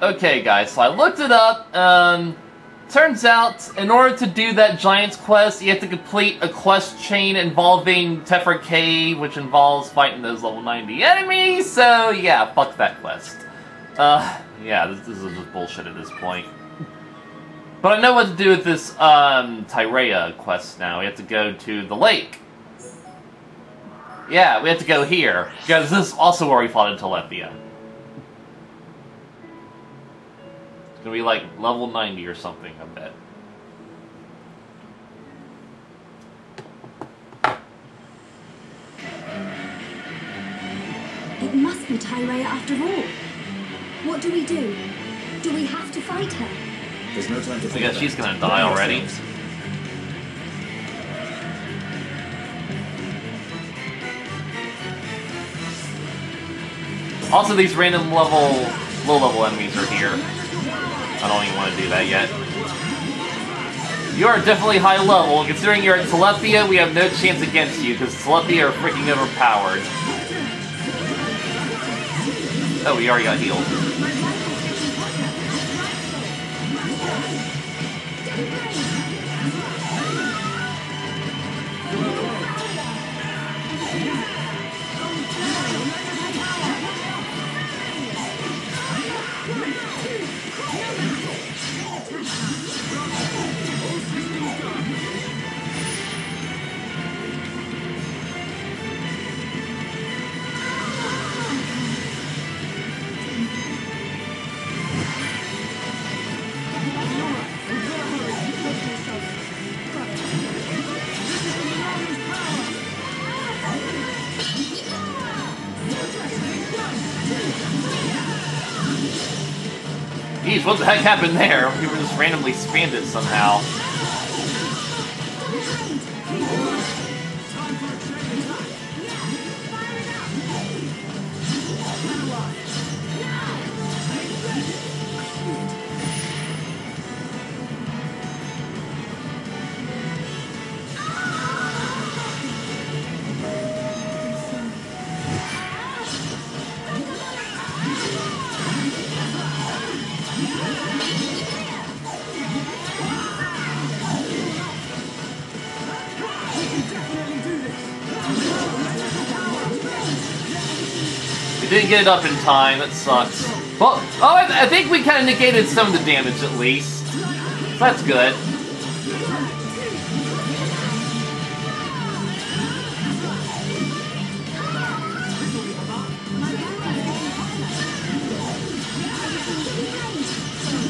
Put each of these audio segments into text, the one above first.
Okay, guys, so I looked it up. Um, turns out, in order to do that Giants quest, you have to complete a quest chain involving Tephra Cave, which involves fighting those level 90 enemies, so yeah, fuck that quest. Uh, yeah, this, this is just bullshit at this point. But I know what to do with this, um, Tyrea quest now. We have to go to the lake. Yeah, we have to go here, because this is also where we fought in Telethia. It's gonna be like level 90 or something, I bet. It must be Tyrea after all. What do we do? Do we have to fight her? There's no time to I guess she's gonna die already. Also, these random level, low-level enemies are here. I don't even want to do that yet. You are definitely high level. Considering you're at Telethia, we have no chance against you, because Telethia are freaking overpowered. Oh, we already got healed. What the heck happened there? We were just randomly spammed it somehow. Didn't get it up in time, that sucks. Well, oh, I, I think we kind of negated some of the damage at least. That's good.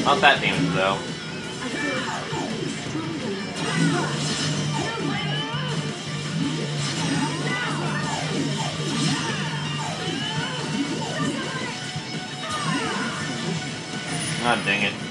Not that damage though. Dang it.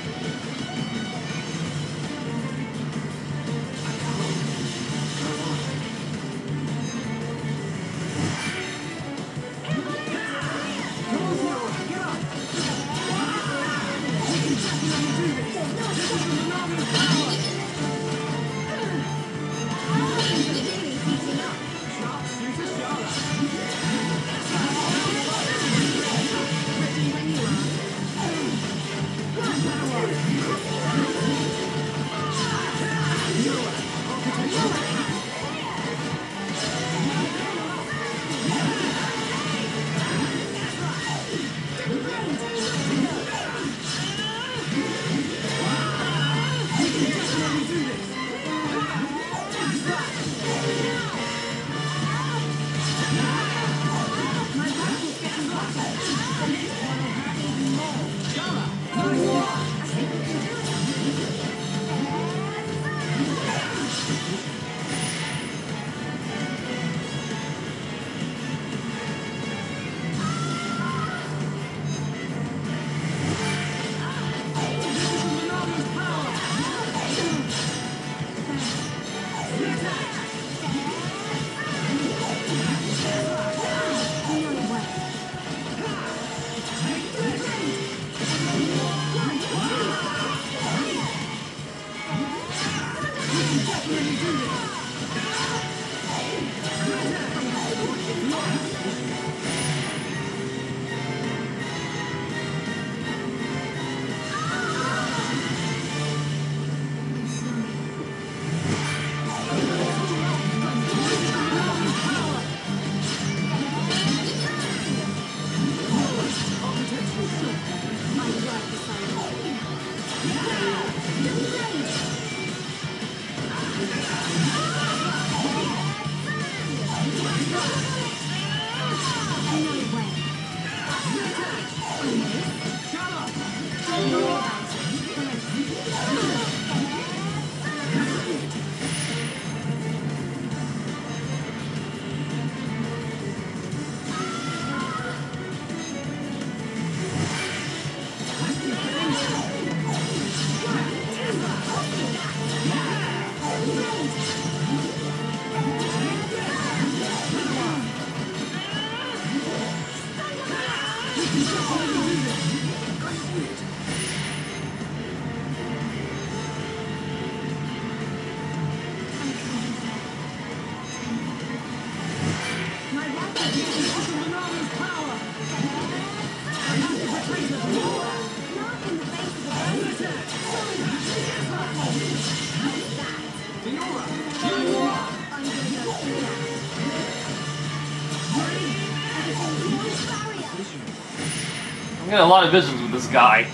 A lot of visions with this guy.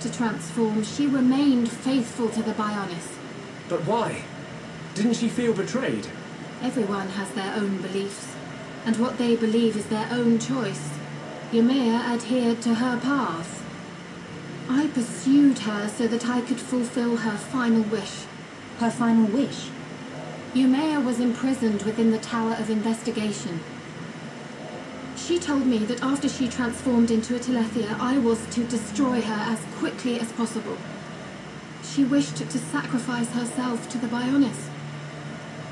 To transform, she remained faithful to the Bionis. But why? Didn't she feel betrayed? Everyone has their own beliefs, and what they believe is their own choice. Yumea adhered to her path. I pursued her so that I could fulfill her final wish. Her final wish. Yumea was imprisoned within the Tower of Investigation. She told me that after she transformed into a Telethia, I was to destroy her as quickly as possible. She wished to sacrifice herself to the Bionis.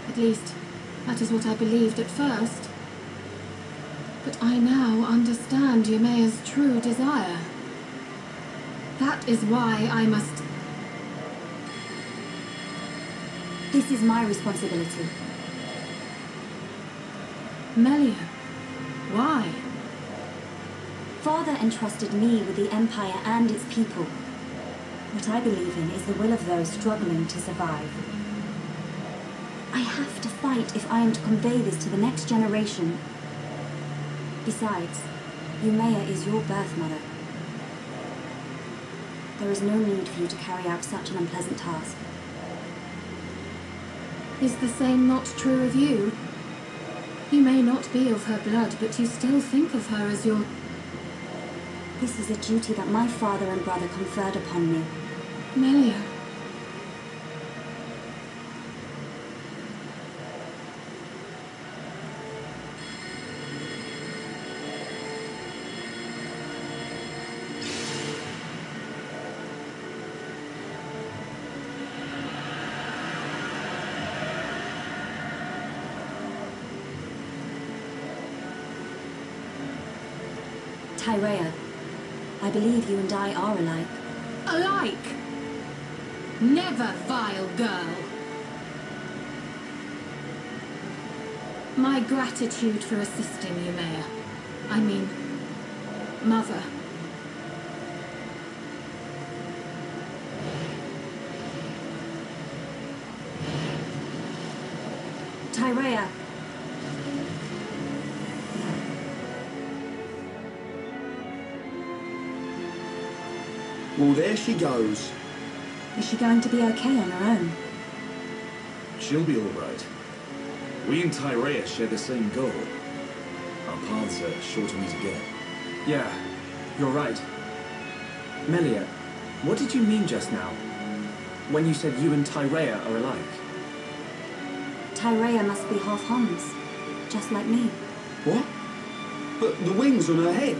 At least, that is what I believed at first. But I now understand Yumea's true desire. That is why I must This is my responsibility. Melia. Why? Father entrusted me with the Empire and its people. What I believe in is the will of those struggling to survive. I have to fight if I am to convey this to the next generation. Besides, Yumea is your birth mother. There is no need for you to carry out such an unpleasant task. Is the same not true of you? You may not be of her blood, but you still think of her as your... This is a duty that my father and brother conferred upon me. Melia. Tyrea, I believe you and I are alike. Alike! Never, vile girl! My gratitude for assisting you, Mayor. I mean, Mother. There she goes. is she going to be okay on her own? She'll be alright. We and Tyrea share the same goal. Our paths are sure to meet again. Yeah, you're right. Melia, what did you mean just now? When you said you and Tyrea are alike? Tyrea must be half Homs, just like me. What? But the wings on her head.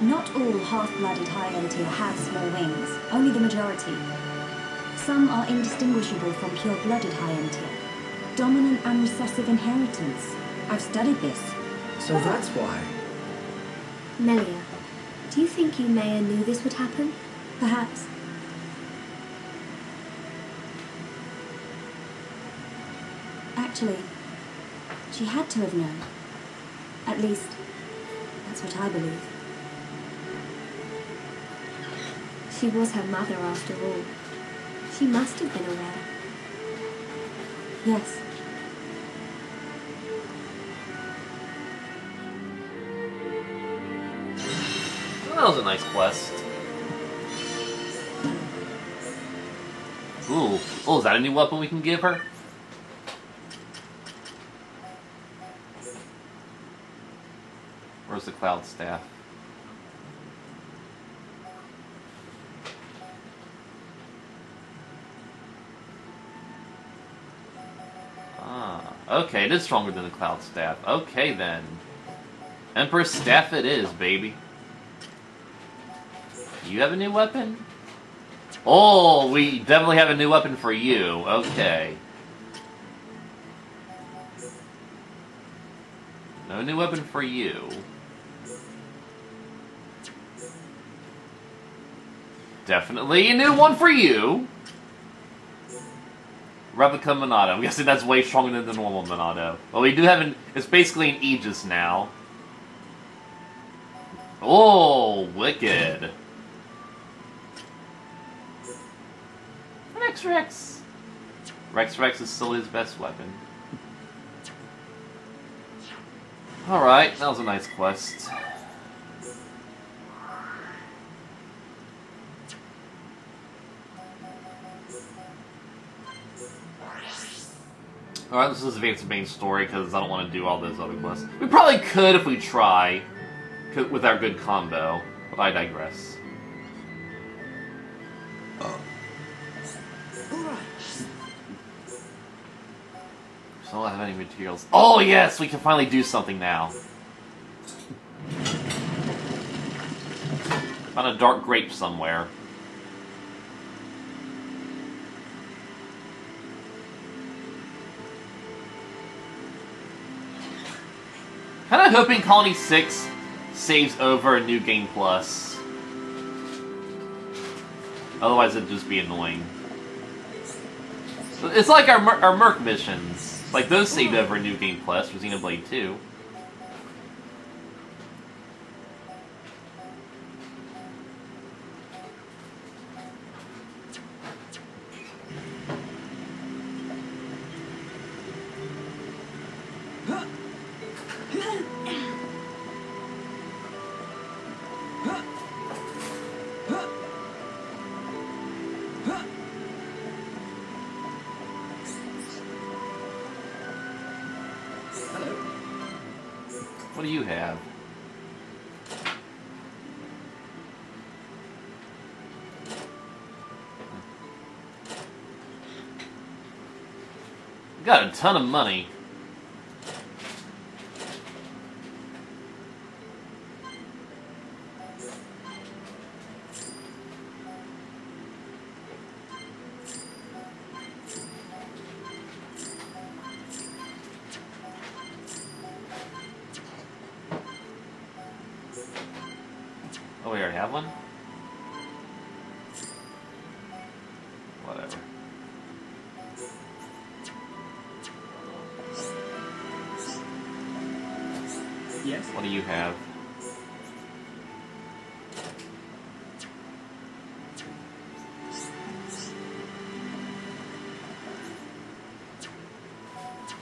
Not all half-blooded High Entia have small wings, only the majority. Some are indistinguishable from pure-blooded High Entia. Dominant and recessive inheritance. I've studied this. So that's why. Melia, do you think you Yumea knew this would happen? Perhaps. Actually, she had to have known. At least, that's what I believe. She was her mother after all. She must have been aware. Yes. That was a nice quest. Ooh. Oh, is that a new weapon we can give her? Where's the cloud staff? Okay, it is stronger than the cloud staff. Okay then. Emperor's staff it is, baby. You have a new weapon? Oh, we definitely have a new weapon for you. Okay. No new weapon for you. Definitely a new one for you. Replica Monado. I'm guessing that's way stronger than the normal Monado. Well, we do have an... It's basically an Aegis now. Oh, wicked. Rex Rex. Rex Rex is still his best weapon. Alright, that was a nice quest. Alright, let's just advance the main story because I don't want to do all those other quests. We probably could if we try, with our good combo, but I digress. So I don't have any materials. Oh yes, we can finally do something now. Found a dark grape somewhere. Kind of hoping Colony 6 saves over a New Game Plus. Otherwise, it'd just be annoying. It's like our, Mer- our Merc missions. Like, those saved hmm. over a New Game Plus for Xenoblade 2. Got a ton of money.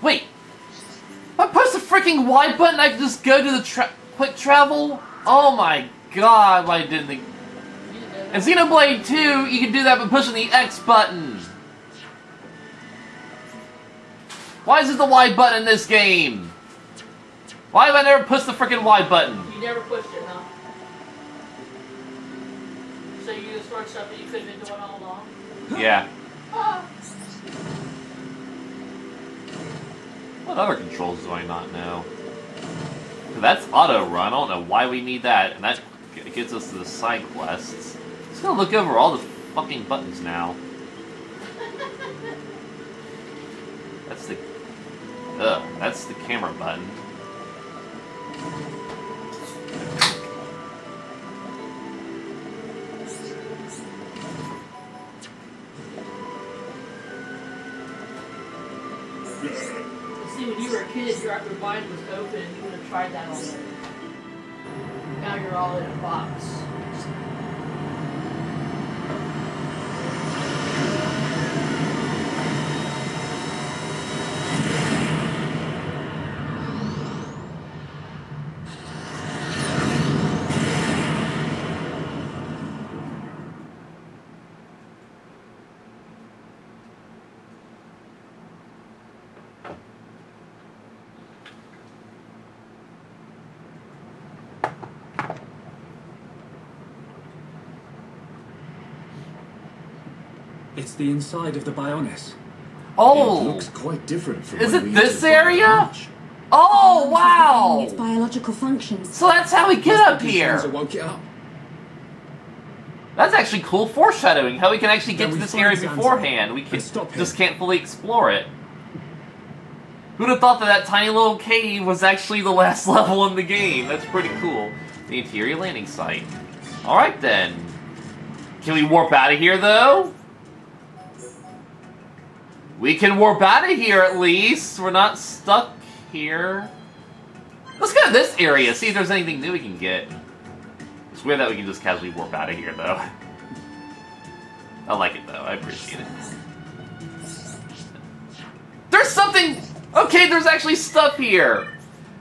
Wait! If I press the freaking Y button, I can just go to the tra quick travel? Oh my god, why didn't they... In Xenoblade 2, you can do that by pushing the X button! Why is it the Y button in this game? Why have I never pushed the freaking Y button? You never pushed it, huh? So you just stored stuff that you could have been doing all along? Yeah. Ah. What other controls do I not know? That's auto run. I don't know why we need that, and that gets us to the side quests. Just gonna look over all the fucking buttons now. That's the. Ugh, that's the camera button. Mind was open you would have tried that already. Now you're all in a box. The inside of the Bionis. Oh! It Oh! looks quite different from Is it this area? Branch. Oh, Regaining Its wow! biological functions. So that's how we get up here! woke it up. That's actually cool foreshadowing, how we can actually get Then to this area beforehand. We can, stop just can't fully explore it. Who'd have thought that that tiny little cave was actually the last level in the game? That's pretty cool. The interior landing site. Alright then. Can we warp out of here though? We can warp out of here at least. We're not stuck here. Let's go to this area, see if there's anything new we can get. It's weird that we can just casually warp out of here, though. I like it, though. I appreciate it. There's something... Okay, there's actually stuff here!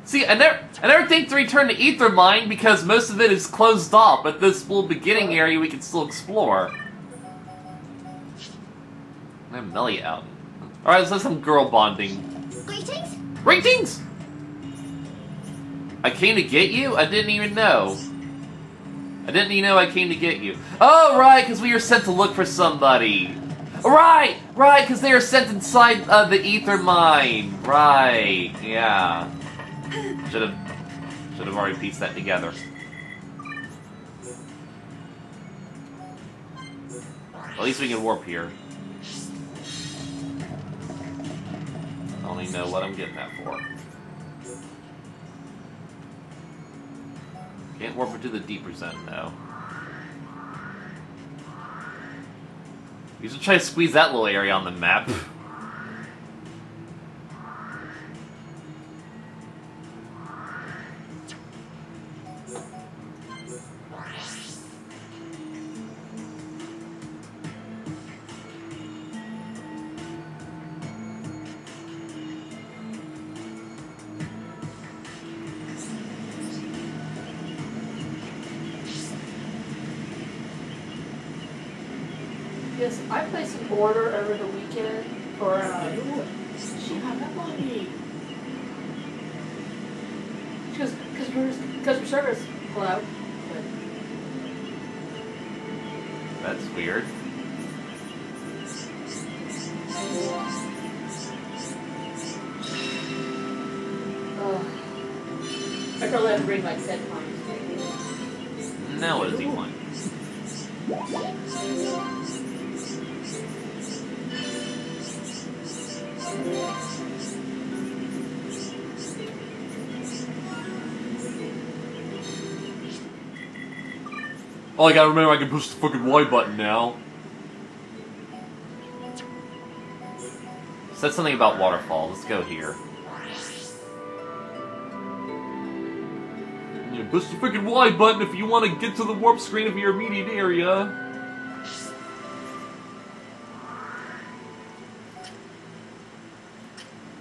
See, I never, I never think to return to Ether Mine because most of it is closed off, but this little beginning area we can still explore. I have Melly out. Alright, let's have some girl bonding. Greetings? Greetings! I came to get you? I didn't even know. I didn't even know I came to get you. Oh, right, because we were sent to look for somebody. Right, right, because they are sent inside uh, the ether mine. Right, yeah. Should have, should have already pieced that together. At least we can warp here. I don't even know what I'm getting that for. Can't warp into the deeper zone, though. We should try to squeeze that little area on the map. Yes, I placed an order over the weekend for. Uh, she hung up on me. She goes, customer, customer service, hello. That's weird. Uh, I probably have to bring like 10 Oh, I gotta remember I can push the fucking Y button now. Said something about waterfall. Let's go here. Yeah, push the freaking Y button if you want to get to the warp screen of your immediate area.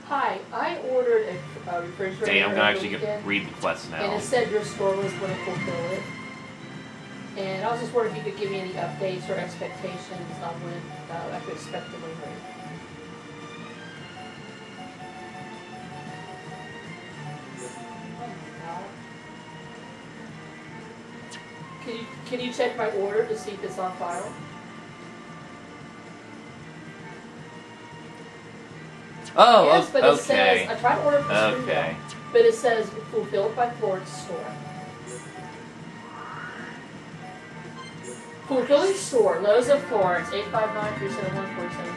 Hi, I ordered a, a refrigerator. Damn, I'm gonna the actually get, read the quest now. And now. it said your store was going to fulfill it. And I was just wondering if you could give me any updates or expectations on when uh, I could expect delivery. Can you, can you check my order to see if it's on file? Oh, yes, but it says, I tried to order from Springdale, Okay. but it says fulfilled by Florence store. Fulfilling Store, Lowe's of Florence, 859 371 47.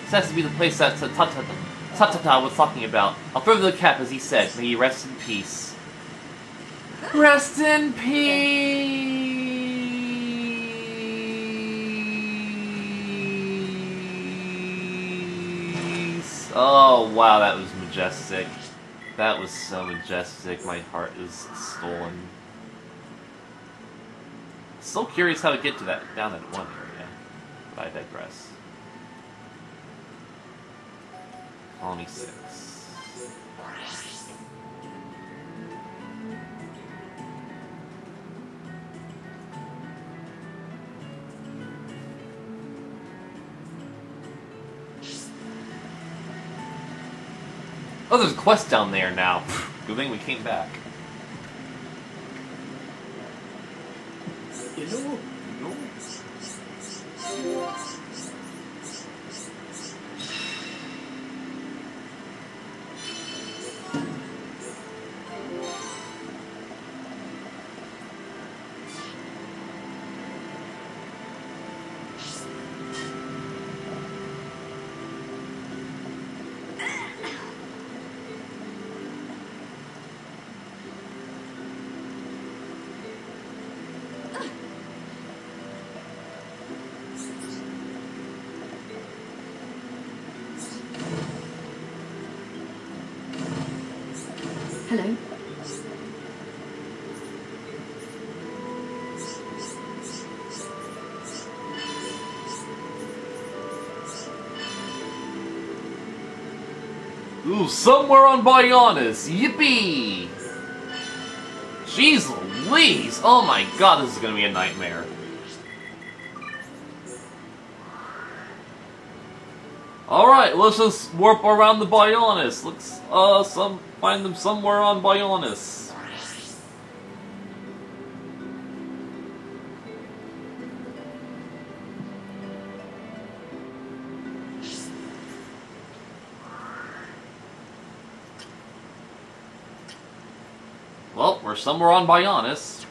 This has to be the place that Tatata Tatata was talking about. I'll throw the cap as he said. May he rest in peace. Rest in peace. Oh wow, that was majestic. That was so majestic. My heart is stolen. Still curious how to get to that down that one area. But I digress. Colony 6. Oh, there's a quest down there now. Good thing we came back. Somewhere on Bionis. Yippee! Jeez Louise! Oh my god, this is gonna be a nightmare. Alright, let's just warp around the Bionis. Let's, uh, some, find them somewhere on Bionis. Somewhere on Bionis.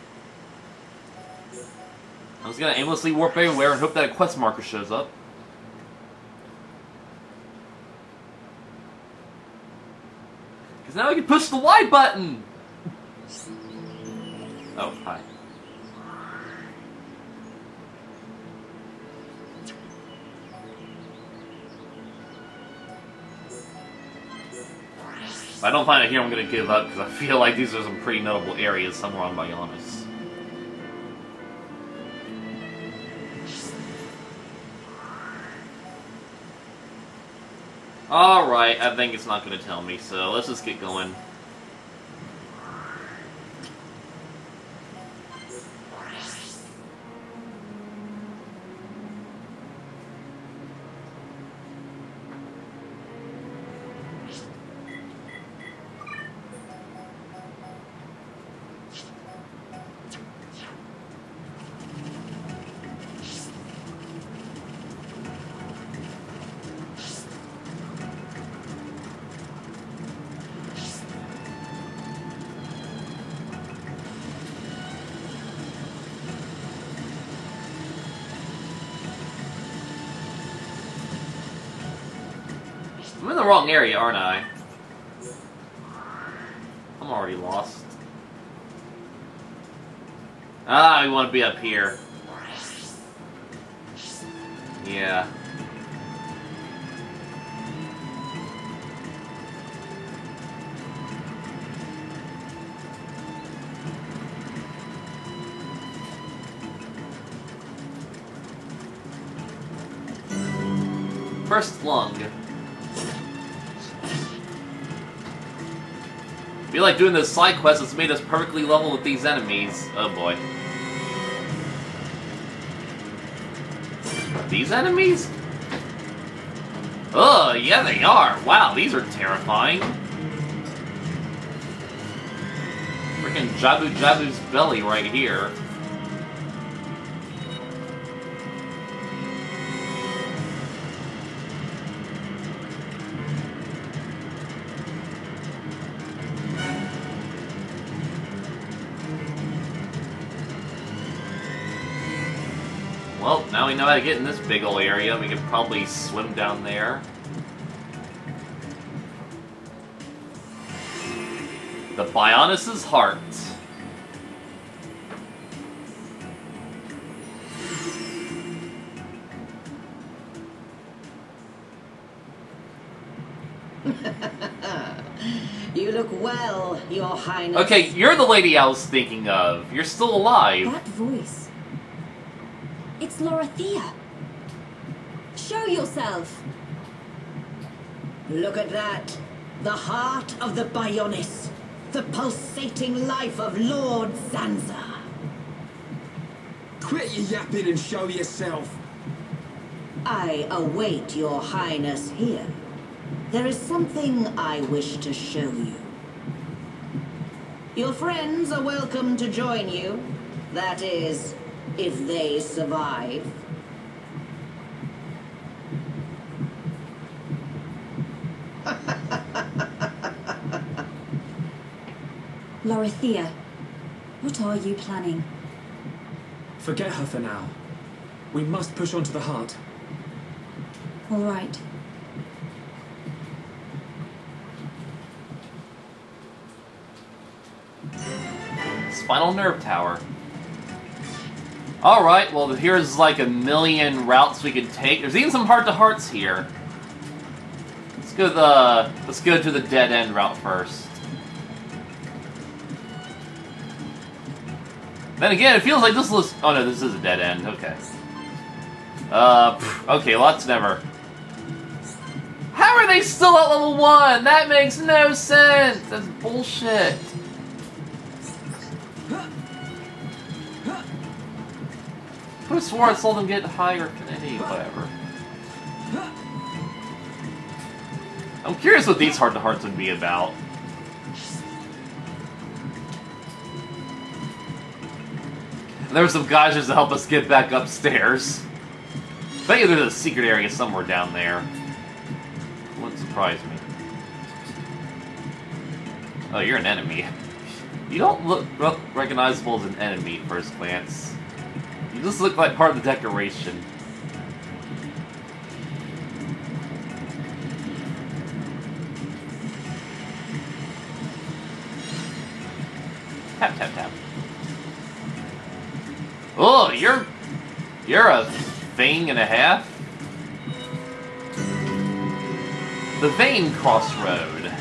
I'm just gonna aimlessly warp everywhere and hope that a quest marker shows up. Because now I can push the Y button! Oh, hi. If I don't find it here, I'm gonna give up because I feel like these are some pretty notable areas somewhere on Bionis. Alright, I think it's not gonna tell me, so let's just get going. I'm in the wrong area, aren't I? I'm already lost. Ah, we want to be up here. Yeah. Like doing this side quest has made us perfectly level with these enemies. Oh boy. These enemies? Oh, yeah they are. Wow, these are terrifying. Freaking Jabu Jabu's belly right here. Now we know how to get in this big ol' area. We could probably swim down there. The Bionis' heart. You look well, Your Highness. Okay, you're the lady I was thinking of. You're still alive. That voice. It's Lorithia. Show yourself. Look at that. The heart of the Bionis. The pulsating life of Lord Zanza. Quit your yapping and show yourself. I await Your Highness here. There is something I wish to show you. Your friends are welcome to join you. That is, if they survive. Lorithia, what are you planning? Forget her for now. We must push on to the heart. All right. Spinal nerve tower. Alright, well here's like a million routes we could take. There's even some heart-to-hearts here. Let's go the let's go to the dead end route first. Then again, it feels like this looks oh no, this is a dead end, okay. Uh okay, that's never. How are they still at level one? That makes no sense! That's bullshit. Could have swore I saw them get higher affinity, whatever. I'm curious what these heart to hearts would be about. There were some geysers to help us get back upstairs. Bet you there's a secret area somewhere down there. Wouldn't surprise me. Oh, you're an enemy. You don't look recognizable as an enemy at first glance. You just look like part of the decoration. Tap tap tap. Oh, you're you're a thing and a half. The Vein Crossroad.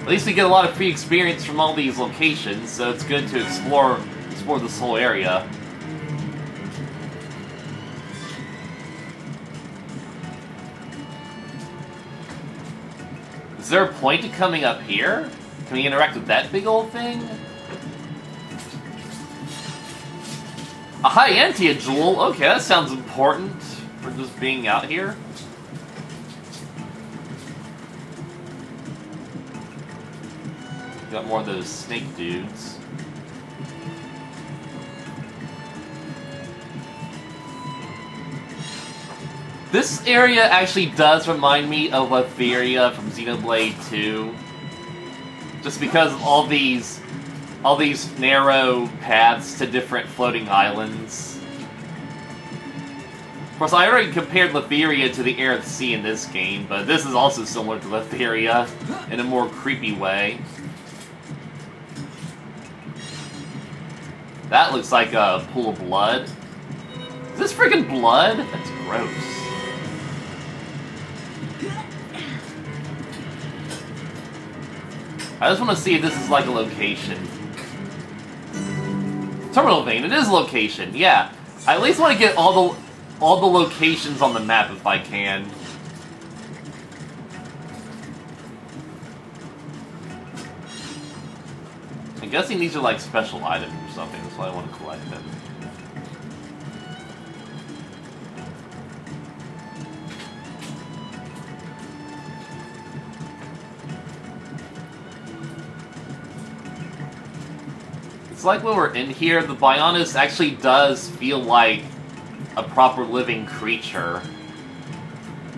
At least we get a lot of free experience from all these locations, so it's good to explore explore this whole area. There a point to coming up here? Can we interact with that big old thing? A high Entia jewel? Okay, that sounds important for just being out here. Got more of those snake dudes. This area actually does remind me of Leftheria from Xenoblade 2. Just because of all these all these narrow paths to different floating islands. Of course, I already compared Leftheria to the Eryth Sea in this game, but this is also similar to Leftheria in a more creepy way. That looks like a pool of blood. Is this freaking blood? That's gross. I just want to see if this is like a location. Terminal vein, it is location, yeah. I at least want to get all the all the locations on the map if I can. I'm guessing these are like special items or something, why I want to collect them. It's like when we're in here, the Bionis actually does feel like a proper living creature.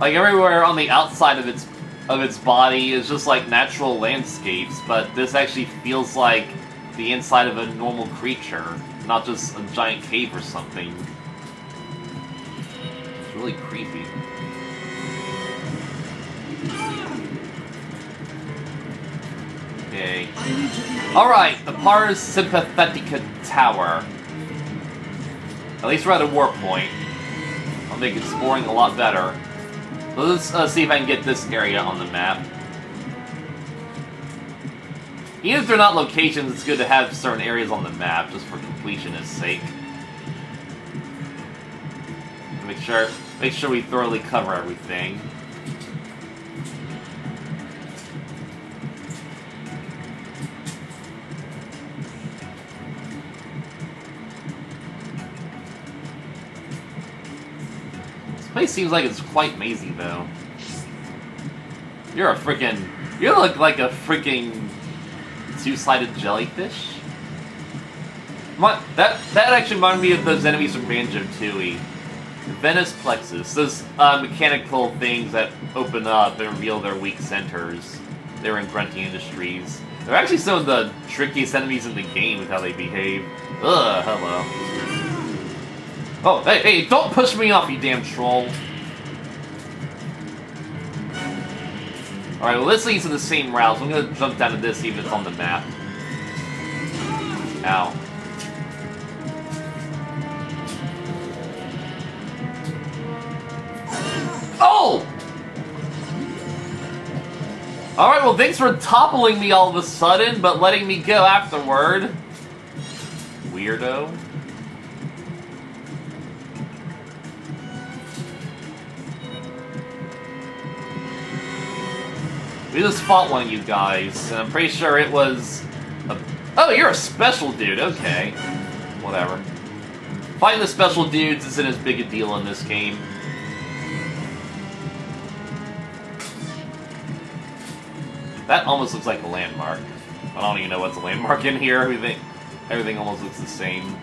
Like everywhere on the outside of its of its body is just like natural landscapes, but this actually feels like the inside of a normal creature, not just a giant cave or something. It's really creepy. Okay. Alright, the Pars Sympathetica Tower. At least we're at a warp point. I'll make exploring a lot better. Let's uh, see if I can get this area on the map. Even if they're not locations, it's good to have certain areas on the map, just for completionist sake. Make sure, make sure we thoroughly cover everything. Place seems like it's quite mazy, though. You're a freaking... You look like a freaking two-sided jellyfish. My, that that actually reminded me of those enemies from Banjo-Tooie. Venice Plexus, those uh, mechanical things that open up and reveal their weak centers. They're in Grunty Industries. They're actually some of the trickiest enemies in the game with how they behave. Ugh, hello. Oh, hey, hey, don't push me off, you damn troll. Alright, well this leads to the same route, so I'm gonna jump down to this, see if it's on the map. Ow. Oh! Alright, well thanks for toppling me all of a sudden, but letting me go afterward. Weirdo. We just fought one of you guys, and I'm pretty sure it was... A... Oh, you're a special dude, okay. Whatever. Fighting the special dudes isn't as big a deal in this game. That almost looks like a landmark. I don't even know what's a landmark in here. Everything, everything almost looks the same.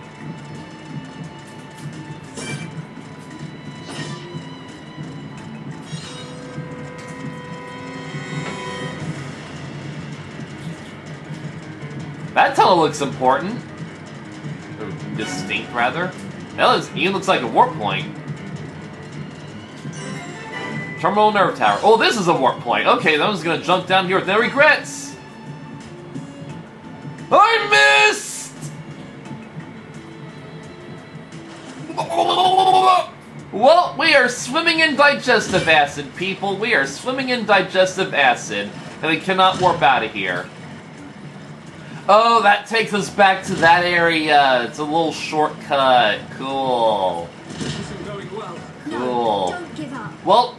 That looks important. Or distinct, rather. That looks, even looks like a warp point. Terminal nerve tower. Oh, this is a warp point. Okay, I'm just gonna jump down here with no regrets. I missed! Well, we are swimming in digestive acid, people. We are swimming in digestive acid, and we cannot warp out of here. Oh, that takes us back to that area. It's a little shortcut. Cool. Cool. Well,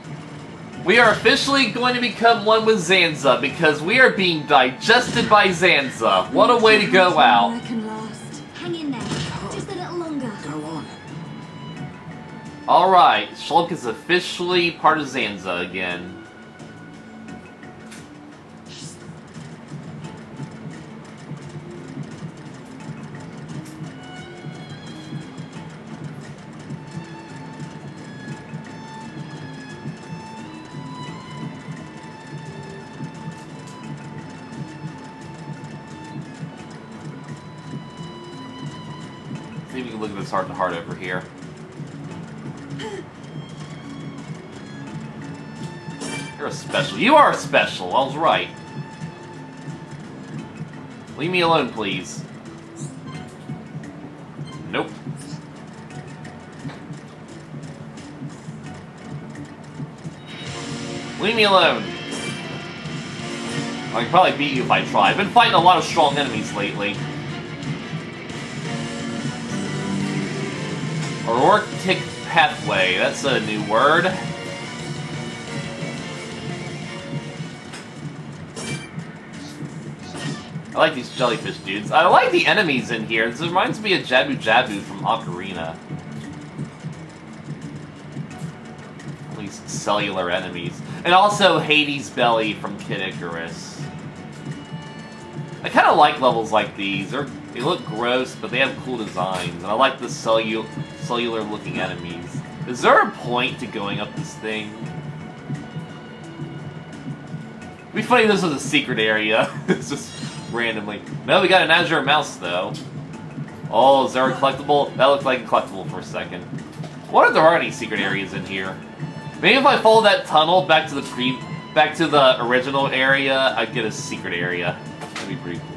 we are officially going to become one with Zanza because we are being digested by Zanza. What a way to go out. Hang in there. Just a little longer. On. Alright, Shulk is officially part of Zanza again. You are special. I was right. Leave me alone, please. Nope. Leave me alone. I could probably beat you if I try. I've been fighting a lot of strong enemies lately. Aortic pathway. That's a new word. Like these jellyfish dudes. I like the enemies in here. This reminds me of Jabu Jabu from Ocarina. All these cellular enemies. And also Hades Belly from Kid Icarus. I kind of like levels like these. They're, they look gross, but they have cool designs. And I like the cellu cellular looking enemies. Is there a point to going up this thing? It'd be funny this was a secret area. it's just randomly. No, we got an Azure Mouse, though. Oh, is there a collectible? That looked like a collectible for a second. What if there are any secret areas in here? Maybe if I follow that tunnel back to the pre, back to the original area, I'd get a secret area. That'd be pretty cool.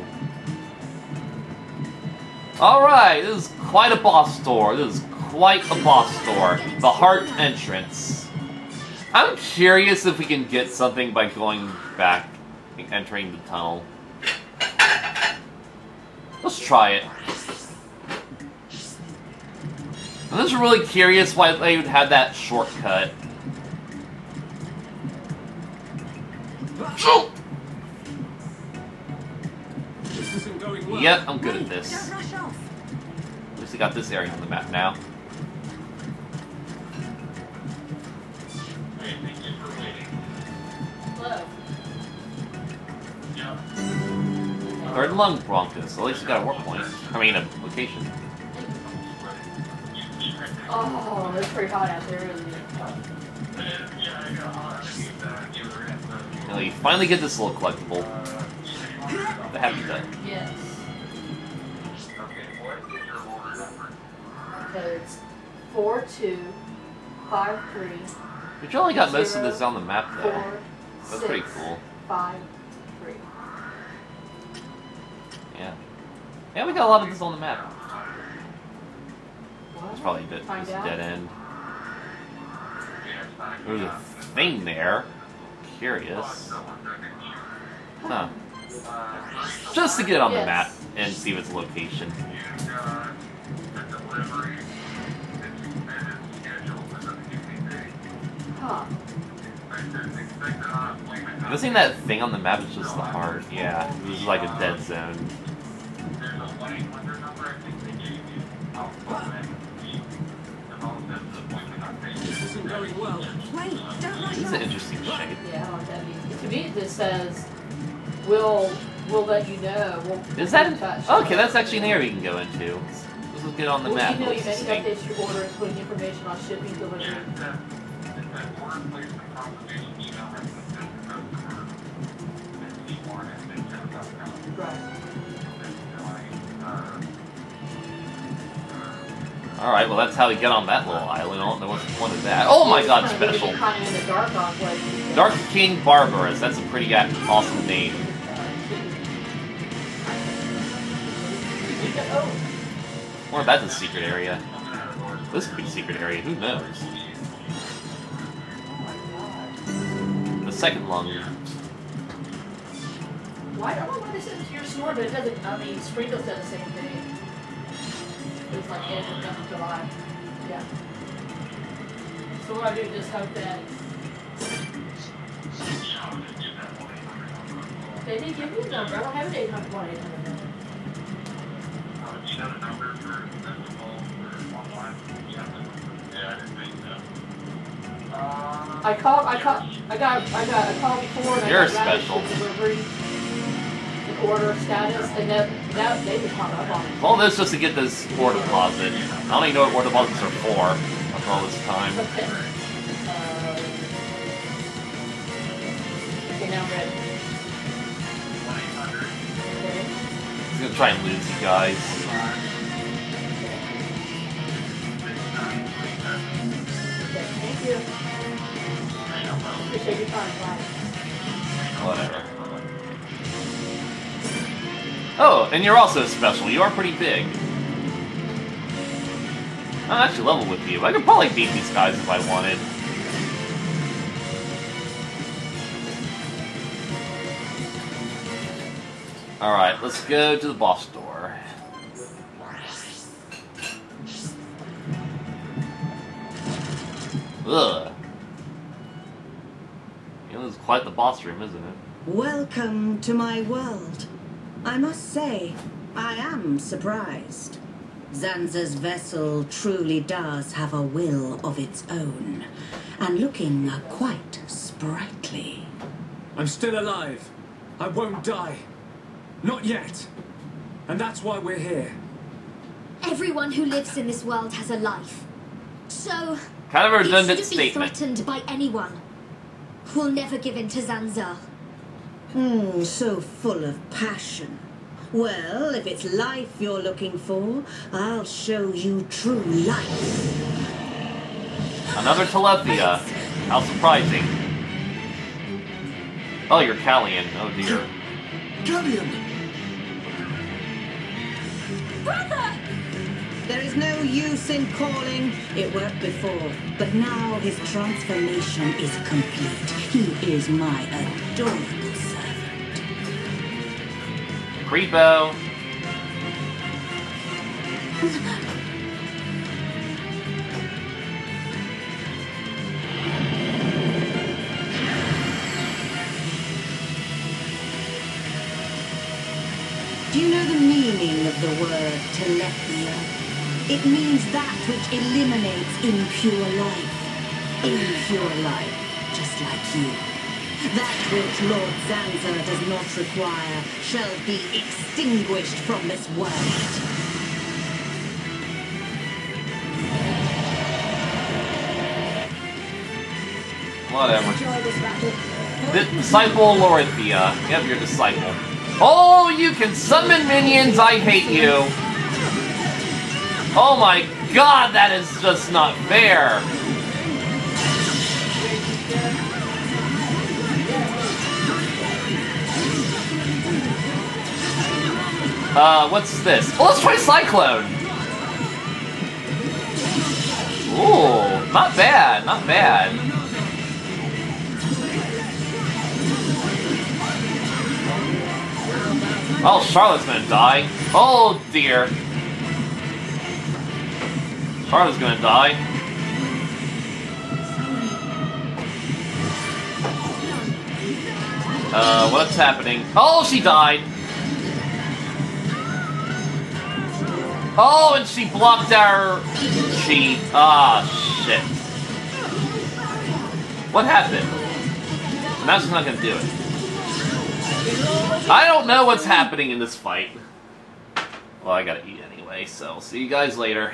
Alright, this is quite a boss door. This is quite a boss door. The heart entrance. I'm curious if we can get something by going back and entering the tunnel. Let's try it. I'm just really curious why they would have that shortcut. Oh! This isn't going well. Yep, I'm good at this. Don't rush off. At least we got this area on the map now. Third lung bronchus. At least you got a work point. I mean, a location. Oh, it's pretty hot out there, isn't it? You you finally get this little collectible. The happy duck. Yes. Okay, it's four two five three But you only got most of this on the map, though. That's pretty cool. five Yeah, we got a lot of this on the map. It's probably a bit a dead end. There's a thing there. Curious. Huh. Just to get on the map and see its location. Huh. Missing that thing on the map is just the heart. Yeah, this is like a dead zone. This isn't going well. Wait, don't rush This is an interesting shape. Yeah, I like that. To me, it just says, "We'll we'll let you know." We'll, Is that be okay? That's actually an area we can go into. Let's, let's get on the We'll map. you Let's any see. updates to your order, including information on shipping, delivery. Right. All right, well that's how we get on that little island. I don't know what's the point of that. Oh my God, special. Dark King Barbarous. That's a pretty awesome name. Or that's a secret area. This could be a secret area. Who knows? The second lung. why I don't know why said it's your store, but it doesn't. I mean, Springfield does the same thing. It's like end of of July. Yeah. So what I do is just hope that they didn't give me a number. I don't have an 800 one 800 number. Uh, I called. I called. I got. I got a call before. And You're I got routed special. Delivery. Order status, and that that they just hung up on. All this just to get this ore deposit. I don't even know what ore deposits are for. After all this time. Okay. Uh, okay, now I'm ready. Okay. He's gonna try and lose you guys. Okay, thank you. Appreciate your time. Bye. Whatever. Oh, and you're also special. You are pretty big. I'm actually level with you. I could probably beat these guys if I wanted. Alright, let's go to the boss door. Ugh. This is quite the boss room, isn't it? Welcome to my world. I must say, I am surprised. Zanza's vessel truly does have a will of its own, and looking quite sprightly. I'm still alive. I won't die. Not yet. And that's why we're here. Everyone who lives in this world has a life. So, Kind of a it redundant shouldn't be statement. threatened by anyone. We'll never give in to Zanza. Hmm, so full of passion. Well, if it's life you're looking for, I'll show you true life. Another Telethia. How surprising. Oh, you're Kallian. Oh dear. Kallian! Brother! There is no use in calling. It worked before, but now his transformation is complete. He is my adorable servant. Creepo. Do you know the meaning of the word telethia? It means that which eliminates impure life. Impure life, just like you. That which Lord Zanza does not require shall be extinguished from this world. Whatever. Enjoy this. The disciple Lorithia. You have your disciple. Oh, you can summon minions! I hate you! Oh my god, that is just not fair! Uh, what's this? Oh, let's try Cyclone! Ooh, not bad, not bad. Oh, Sharla's gonna die. Oh dear. Sharla's gonna die. Uh, what's happening? Oh, she died! Oh, and she blocked our... She... Ah, shit. What happened? Now she's not gonna do it. I don't know what's happening in this fight. Well, I gotta eat anyway, so see you guys later.